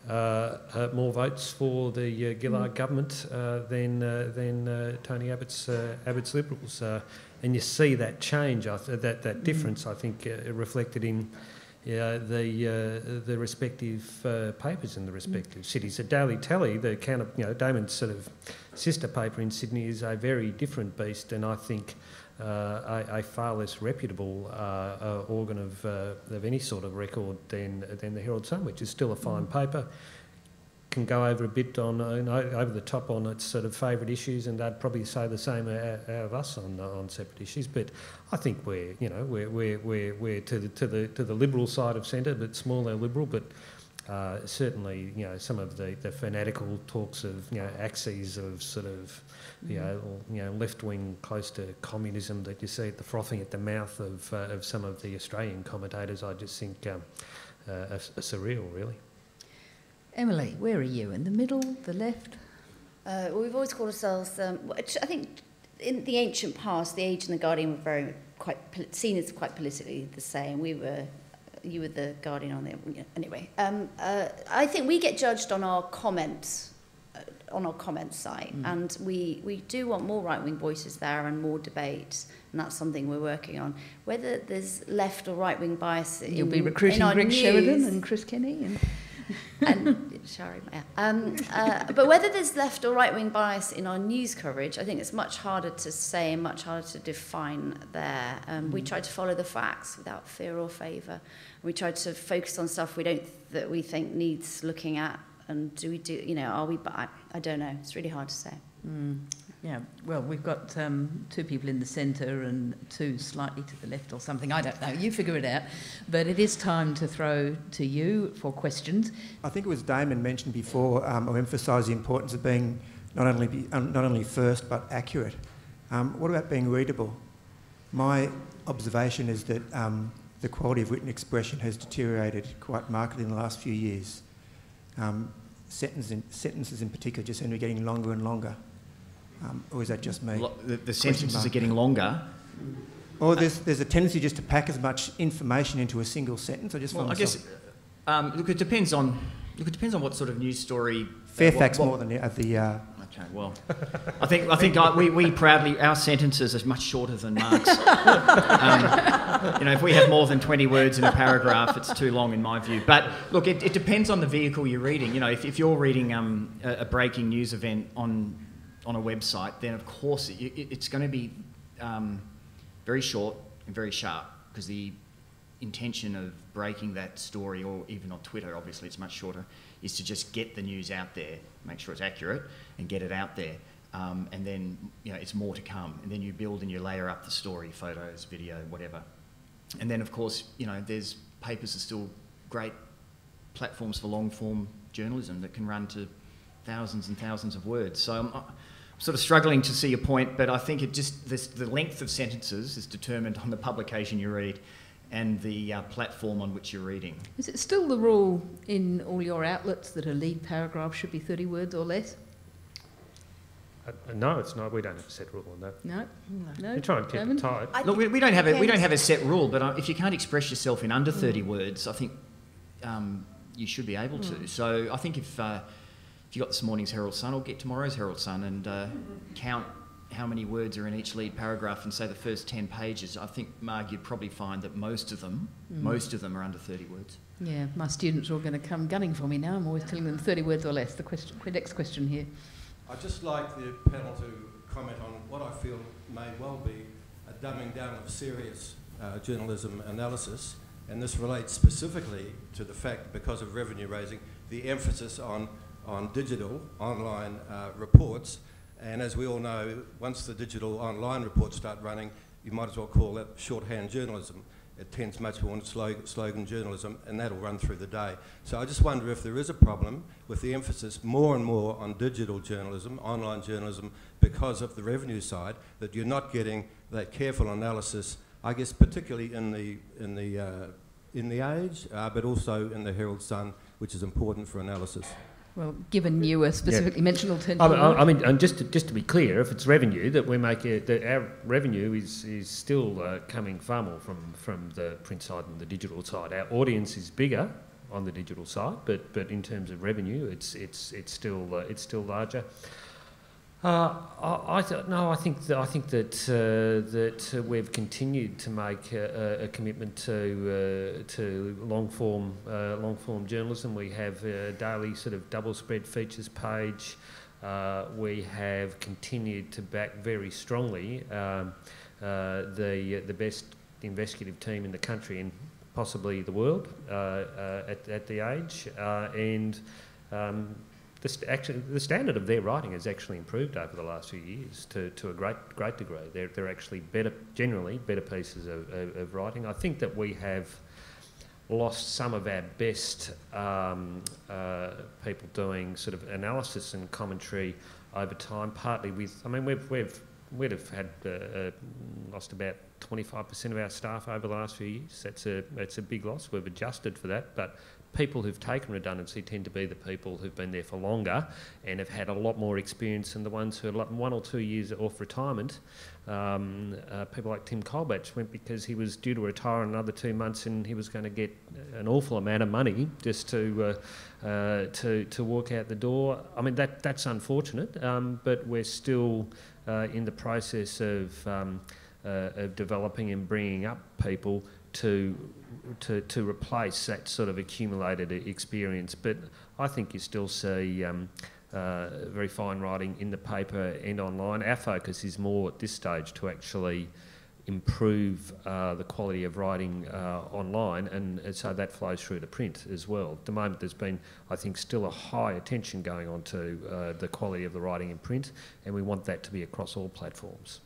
uh, uh, more votes for the uh, Gillard government uh, than uh, than uh, Tony Abbott's uh, Abbott's Liberals, uh, and you see that change, that that difference. I think uh, reflected in yeah, the uh, the respective uh, papers in the respective cities. The Daily Tele, the counter, you know, Damon's sort of sister paper in Sydney, is a very different beast, and I think. Uh, a, a far less reputable uh, uh, organ of, uh, of any sort of record than than the Herald Sun, which is still a fine paper. Can go over a bit on uh, you know, over the top on its sort of favourite issues, and they'd probably say the same out of us on on separate issues. But I think we're you know we're we're we're, we're to the to the to the liberal side of centre, but smaller liberal, but. Uh, certainly, you know, some of the, the fanatical talks of, you know, axes of sort of, you know, or, you know, left wing close to communism that you see at the frothing at the mouth of, uh, of some of the Australian commentators, I just think um, uh, are, are surreal, really. Emily, where are you? In the middle, the left? Uh, well, we've always called ourselves, um, which I think in the ancient past, the Age and the Guardian were very quite seen as quite politically the same. We were, you were the Guardian on the anyway. Um, uh, I think we get judged on our comments, on our comment site, Mm. and we we do want more right wing voices there and more debate, and that's something we're working on. Whether there's left or right wing bias, You'll in, be recruiting our Greg news, Sheridan and Chris Kenny. And and yeah. Um, uh, but whether there's left or right wing bias in our news coverage, I think it's much harder to say and much harder to define there. Um, we try to follow the facts without fear or favour. We try to focus on stuff we don't that we think needs looking at. And do we do, you know, are we, but I, I don't know. It's really hard to say. Mm. Yeah, well, we've got um, two people in the centre and two slightly to the left or something. I don't know. You figure it out. But it is time to throw to you for questions. I think it was Damon mentioned before, um, or emphasised the importance of being not only, be, um, not only first but accurate. Um, what about being readable? My observation is that um, the quality of written expression has deteriorated quite markedly in the last few years. Um, sentence in, sentences in particular just seem to be getting longer and longer. Um, or is that just me? The, the sentences are getting longer. Or there's, there's a tendency just to pack as much information into a single sentence. I just well, I guess, um, look, it depends on look, it depends on what sort of news story. Fairfax what, more than the, uh, the uh, Okay, well, I think I think I, we, we proudly our sentences are much shorter than Mark's. Um, you know, if we have more than twenty words in a paragraph, it's too long in my view. But look, it, it depends on the vehicle you're reading. You know, if, if you're reading um, a, a breaking news event on on a website, then of course it, it, it's going to be um, very short and very sharp because the intention of breaking that story, or even on Twitter, obviously it's much shorter, is to just get the news out there, make sure it's accurate, and get it out there. Um, and then you know it's more to come. And then you build and you layer up the story, photos, video, whatever. And then of course you know there's papers are still great platforms for long form journalism that can run to thousands and thousands of words. So I'm, I'm sort of struggling to see a point, but I think it just this, the length of sentences is determined on the publication you read and the uh, platform on which you're reading. Is it still the rule in all your outlets that a lead paragraph should be 30 words or less? Uh, no, it's not. We don't have a set rule on that. No, no. We try and keep Damon? it tight. I Look, we, we don't have a, we don't have a set rule, but uh, if you can't express yourself in under 30 words, I think um, you should be able to. So I think if uh, if you got this morning's Herald Sun, or get tomorrow's Herald Sun and uh, count how many words are in each lead paragraph and say the first 10 pages, I think, Marg, you'd probably find that most of them, most of them are under 30 words. Yeah, my students are all going to come gunning for me now. I'm always telling them 30 words or less. The question, the next question here. I'd just like the panel to comment on what I feel may well be a dumbing down of serious uh, journalism analysis, and this relates specifically to the fact, because of revenue raising, the emphasis on, on digital online uh, reports. And as we all know, once the digital online reports start running, you might as well call that shorthand journalism. It tends much more into slogan, slogan journalism, and that'll run through the day. So I just wonder if there is a problem with the emphasis more and more on digital journalism, online journalism, because of the revenue side, that you're not getting that careful analysis. I guess particularly in the in the uh, in the Age, uh, but also in the Herald Sun, which is important for analysis. Well, given you were specifically mentioned alternative. I mean, I I mean, and just to, just to be clear, if it's revenue that we make, it, that our revenue is is still uh, coming far more from from the print side and the digital side. Our audience is bigger on the digital side, but but in terms of revenue, it's it's it's still uh, it's still larger. Uh, I, th- no, I think that I think that uh, that uh, we've continued to make a, a, commitment to uh, to long form uh, long form journalism. We have a daily sort of double spread features page. We have continued to back very strongly um, the the best investigative team in the country and possibly the world at, at the age and. Um, the, actually, the standard of their writing has actually improved over the last few years to, to a great great degree. They're, they're actually better, generally better pieces of, of, of writing. I think that we have lost some of our best um, uh, people doing sort of analysis and commentary over time. Partly with, I mean, we've we've we'd have had uh, uh, lost about 25% of our staff over the last few years. That's a that's a big loss. We've adjusted for that, but people who've taken redundancy tend to be the people who've been there for longer and have had a lot more experience than the ones who are one or two years off retirement. Um, uh, people like Tim Colebatch went because he was due to retire in another two months and he was going to get an awful amount of money just to uh, uh, to to walk out the door. I mean that that's unfortunate, um, but we're still uh, in the process of. Um, uh, of developing and bringing up people to to to replace that sort of accumulated experience. But I think you still see. Um, uh, very fine writing in the paper and online. Our focus is more at this stage to actually improve uh, the quality of writing uh, online, and, so that flows through to print as well. At the moment, there's been, I think, still a high attention going on to uh, the quality of the writing in print, and we want that to be across all platforms.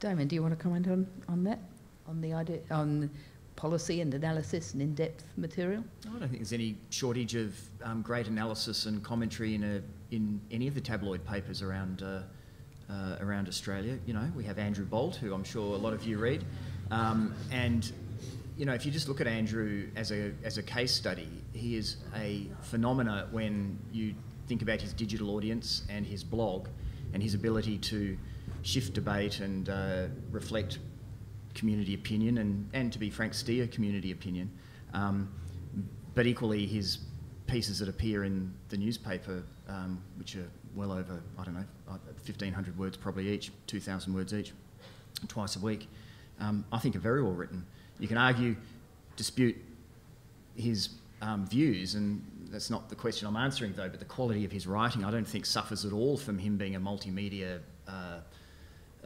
Damon, do you want to comment on, on that, on the idea, on policy and analysis and in-depth material? I don't think there's any shortage of um, great analysis and commentary in a, in any of the tabloid papers around uh, uh, around Australia. You know, we have Andrew Bolt, who I'm sure a lot of you read, um, and you know, if you just look at Andrew as a as a case study, he is a phenomena when you think about his digital audience and his blog, and his ability to shift debate and uh, reflect community opinion and, and to be frank, steer community opinion. Um, but equally, his pieces that appear in the newspaper, um, which are well over, I don't know, 1,500 uh, words probably each, 2,000 words each, twice a week, um, I think are very well written. You can argue, dispute his um, views, and that's not the question I'm answering though, but the quality of his writing I don't think suffers at all from him being a multimedia uh,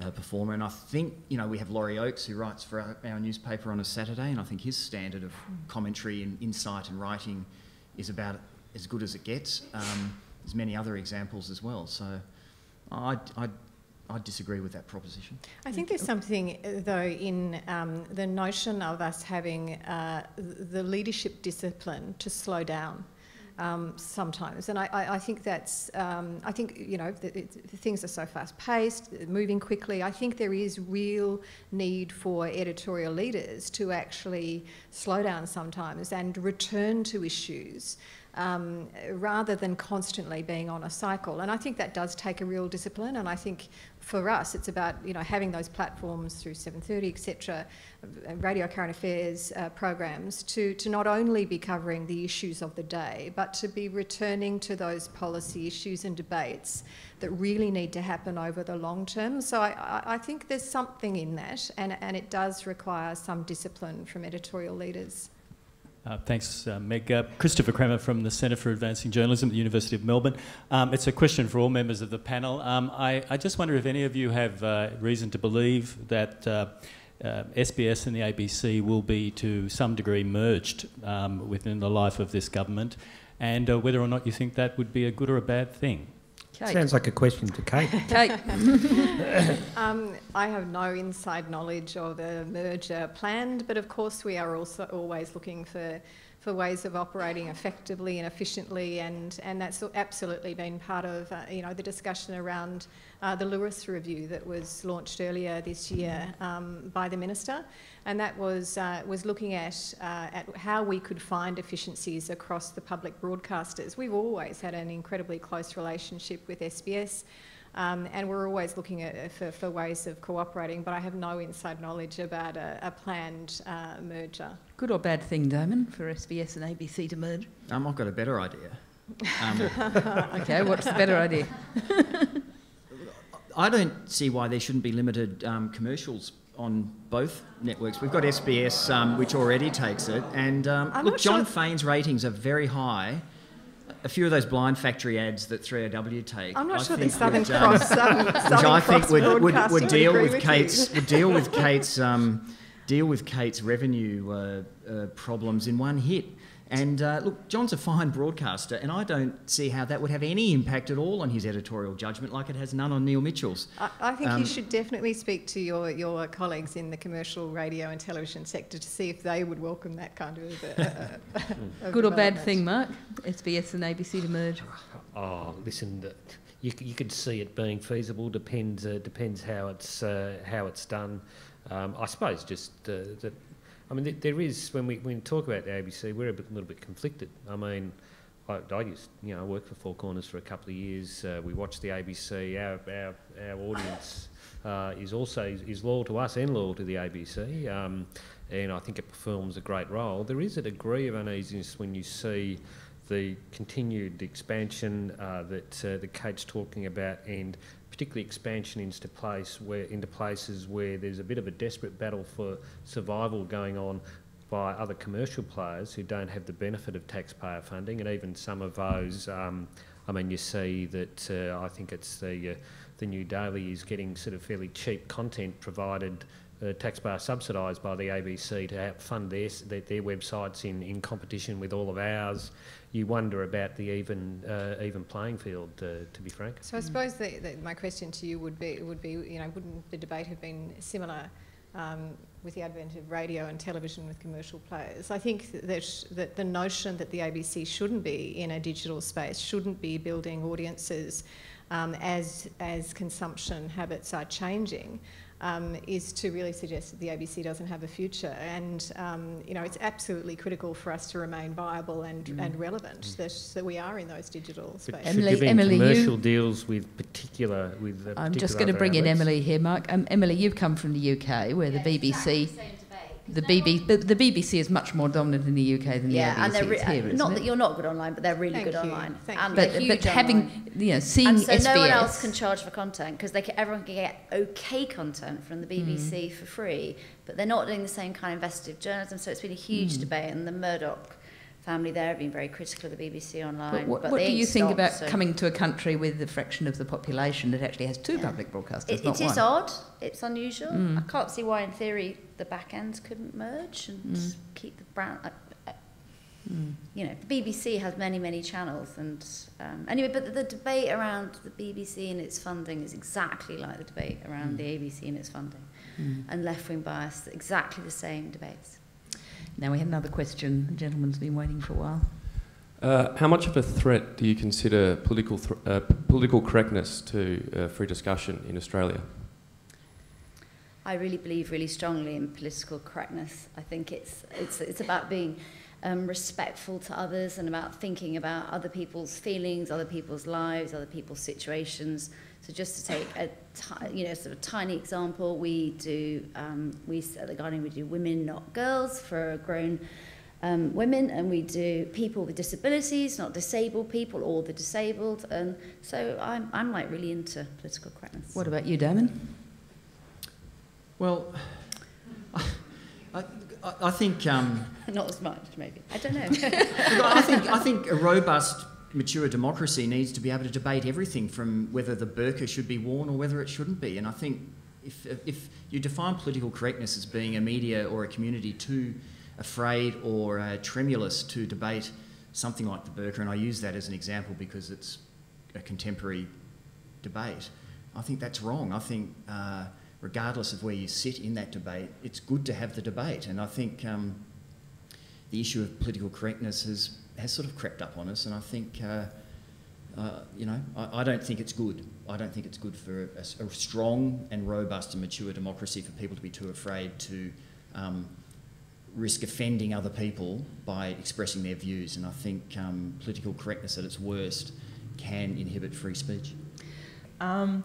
uh, performer. And I think, you know, we have Laurie Oakes who writes for our, our, newspaper on a Saturday, and I think his standard of commentary and insight and writing is about as good as it gets. Um, there's many other examples as well. So I, I, I disagree with that proposition. I think there's something, though, in um, the notion of us having uh, the leadership discipline to slow down. Um, sometimes, and I, I, I think that's um, I think you know the, the things are so fast paced, moving quickly. I think there is real need for editorial leaders to actually slow down sometimes and return to issues um, rather than constantly being on a cycle. And I think that does take a real discipline. And I think for us, it's about you know having those platforms through 7:30, etc., uh, radio current affairs uh, programs to to not only be covering the issues of the day, but to be returning to those policy issues and debates that really need to happen over the long term. So I, I think there's something in that, and, and it does require some discipline from editorial leaders. Uh, thanks, uh, Meg. Uh, Christopher Kramer from the Centre for Advancing Journalism at the University of Melbourne. Um, it's a question for all members of the panel. Um, I, I, just wonder if any of you have uh, reason to believe that SBS uh, uh, and the ABC will be to some degree merged um, within the life of this government, and whether or not you think that would be a good or a bad thing. Kate. Sounds like a question to Kate. Kate. um, I have no inside knowledge of the merger planned, but of course we are also always looking for for ways of operating effectively and efficiently, and, and that's absolutely been part of uh, you know the discussion around uh, the Lewis review that was launched earlier this year um, by the minister, and that was uh, was looking at uh, at how we could find efficiencies across the public broadcasters. We've always had an incredibly close relationship with SBS. Um, and we're always looking at, uh, for, for, ways of cooperating, but I have no inside knowledge about a, a planned uh, merger. Good or bad thing, Damon, for SBS and ABC to merge? Um, I've got a better idea. Um, okay, what's the better idea? I don't see why there shouldn't be limited um, commercials on both networks. We've got SBS, um, which already takes it, and um, look, Jon sure. Faine's ratings are very high a few of those blind factory ads that 3AW take. I'm not I sure the Southern would, Cross, um, Southern, Southern I think would, would, would deal with, with Kate's would deal with Kate's um, deal with Kate's revenue uh, uh, problems in one hit. And uh, look, Jon's a fine broadcaster, and I don't see how that would have any impact at all on his editorial judgment, like it has none on Neil Mitchell's. I, I think um, you should definitely speak to your, your colleagues in the commercial radio and television sector to see if they would welcome that kind of. Uh, Good or bad thing, Mark? SBS and ABC to merge. Oh, listen, you, you could see it being feasible. Depends uh, depends how it's uh, how it's done. Um, I suppose just uh, that I mean, there is when we when we talk about the ABC, we're a bit, little bit conflicted. I mean, I, I used you know I worked for Four Corners for a couple of years. Uh, we watch the ABC. Our our, our audience uh, is also is, is, loyal to us and loyal to the ABC, um, and I think it performs a great role. There is a degree of uneasiness when you see the continued expansion uh, that uh, Kate's talking about and particularly expansion into place where into places where there's a bit of a desperate battle for survival going on by other commercial players who don't have the benefit of taxpayer funding, and even some of those. Um, I mean, you see that uh, I think it's the uh, the New Daily is getting sort of fairly cheap content provided uh, taxpayer subsidised by the ABC to help fund their, their, their, websites in, in competition with all of ours, you wonder about the even uh, even playing field. Uh, to be frank. So I suppose the, the, my question to you would be would be you know wouldn't the debate have been similar? Um, with the advent of radio and television with commercial players. I think that, that the notion that the ABC shouldn't be in a digital space, shouldn't be building audiences um, as, as consumption habits are changing, um, is to really suggest that the ABC doesn't have a future. And, um, you know, it's absolutely critical for us to remain viable and, mm. and relevant mm. that, that we are in those digital spaces. Emily, Emily, commercial you, deals with particular... with I'm just going to bring outlets. in Emily here, Mark. Um, Emily, you've come from the UK where yeah, the BBC... Exactly the, BB, the, the, BBC is much more dominant in the UK than yeah, the ABC and they're re- here, not it? that you're not good online, but they're really Thank good you. online. Thank and but, but having online. you know seeing and so SBS, no one else can charge for content because they can, everyone can get okay content from the BBC mm. for free, but they're not doing the same kind of investigative journalism. So it's been a huge mm. debate, and the Murdoch family there have been very critical of the BBC online. But what, but what do you think stopped, about so. coming to a country with a fraction of the population that actually has two Yeah. public broadcasters, It, it is odd. It's unusual. Mm. I can't see why, in theory, the back ends couldn't merge and Mm. keep the brand. Uh, uh, Mm. you know, the BBC has many, many channels, and um, anyway. But the, the debate around the BBC and its funding is exactly like the debate around Mm. the ABC and its funding, Mm. and left-wing bias. Exactly the same debates. Now we have another question. The gentleman's been waiting for a while. Uh, how much of a threat do you consider political thr uh, political correctness to uh, free discussion in Australia? I really believe really strongly in political correctness. I think it's it's it's about being um, respectful to others and about thinking about other people's feelings, other people's lives, other people's situations. So just to take a ti- you know sort of tiny example, we do um, we at the Guardian we do women not girls for grown. Um, women and we do people with disabilities, not disabled people or the disabled, and so I'm, I'm like really into political correctness. What about you, Damon? Well, I, I, I think um, Not as much, maybe. I don't know. I think I think a robust, mature democracy needs to be able to debate everything from whether the burqa should be worn or whether it shouldn't be. And I think if if you define political correctness as being a media or a community too afraid or uh, tremulous to debate something like the burqa, and I use that as an example because it's a contemporary debate, I think that's wrong. I think. Uh, Regardless of where you sit in that debate, it's good to have the debate, and I think um, the issue of political correctness has has sort of crept up on us, and I think, uh, uh, you know, I, I, don't think it's good. I don't think it's good for a, a, strong and robust and mature democracy for people to be too afraid to um, risk offending other people by expressing their views. And I think um, political correctness at its worst can inhibit free speech. Um,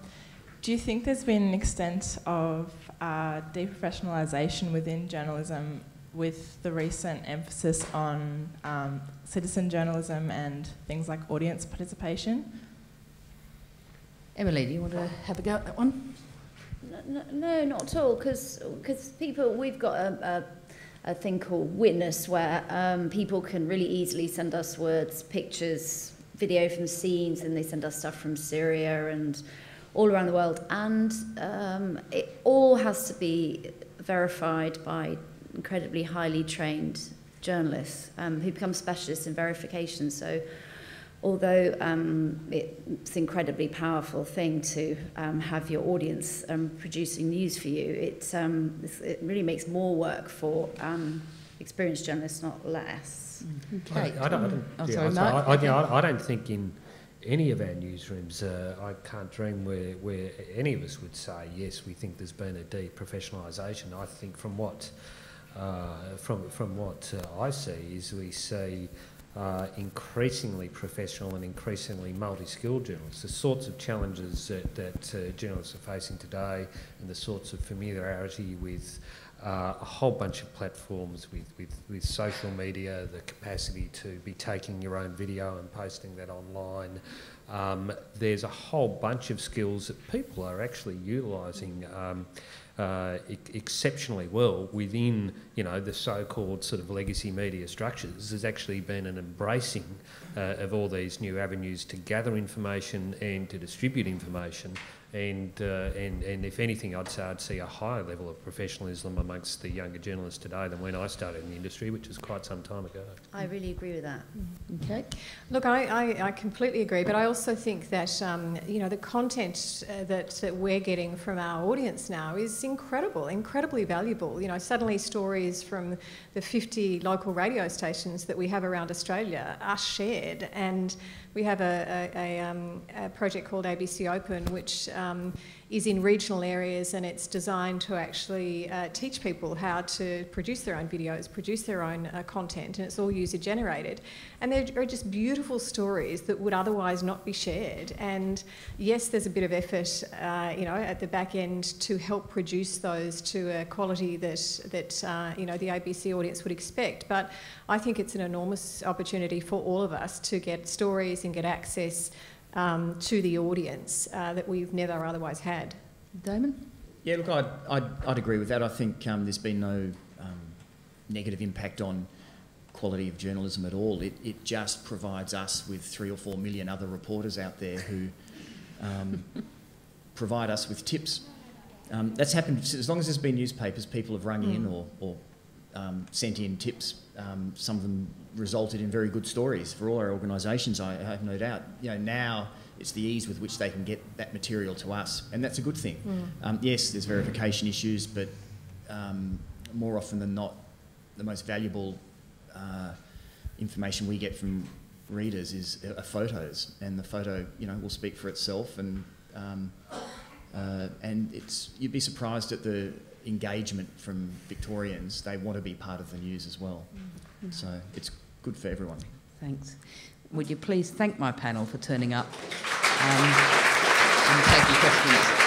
do you think there's been an extent of uh, deprofessionalisation within journalism with the recent emphasis on um, citizen journalism and things like audience participation? Emily, do you want to have a go at that one? No, no not at all, because people, we've got a, a, a thing called Witness where um, people can really easily send us words, pictures, video from scenes, and they send us stuff from Syria and all around the world. And um, it all has to be verified by incredibly highly trained journalists um, who become specialists in verification. So although um, it's an incredibly powerful thing to um, have your audience um, producing news for you, it, um, it really makes more work for um, experienced journalists, not less. Okay. I, I don't, I don't, Oh, sorry, I- I, I, I, I don't think in any of our newsrooms, uh, I can't dream where, where any of us would say, yes, we think there's been a deprofessionalisation. I think from what, from, from what uh, I see is we see uh, increasingly professional and increasingly multi-skilled journalists. The sorts of challenges that, that uh, journalists are facing today and the sorts of familiarity with uh, a whole bunch of platforms with, with, with social media, the capacity to be taking your own video and posting that online. Um, there's a whole bunch of skills that people are actually utilising um, uh, e- exceptionally well within, you know, the so-called sort of legacy media structures. has actually been an embracing uh, of all these new avenues to gather information and to distribute information and, uh, and, and if anything, I'd say I'd see a higher level of professionalism amongst the younger journalists today than when I started in the industry, which is quite some time ago. I really agree with that. Okay. Look, I, I, I completely agree, but I also think that um, you know the content uh, that, that we're getting from our audience now is incredible, incredibly valuable. You know, suddenly stories from the 50 local radio stations that we have around Australia are shared, and we have a, a, a, um, a project called ABC Open, which um, is in regional areas and it's designed to actually uh, teach people how to produce their own videos, produce their own uh, content, and it's all user generated. And there are just beautiful stories that would otherwise not be shared. And yes, there's a bit of effort, uh, you know, at the back end to help produce those to a quality that that uh, you know the ABC audience would expect. But I think it's an enormous opportunity for all of us to get stories and get access um, to the audience uh, that we've never otherwise had. Damon? Yeah, look, I'd, I'd, I'd agree with that. I think um, there's been no um, negative impact on quality of journalism at all. It, it just provides us with three or four million other reporters out there who um, provide us with tips. Um, that's happened as long as there's been newspapers, people have rung mm. in or, or um, sent in tips. Um, some of them resulted in very good stories for all our organisations. I have no doubt. You know now it's the ease with which they can get that material to us, and that's a good thing. Mm. Um, yes, there's verification issues, but um, more often than not, the most valuable uh, information we get from readers is uh, photos, and the photo, you know, will speak for itself. And um, uh, and it's you'd be surprised at the engagement from Victorians. They want to be part of the news as well. Mm. So it's good for everyone. Thanks. Would you please thank my panel for turning up um, and taking questions?